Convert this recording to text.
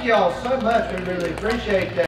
Thank you all so much. We really appreciate that.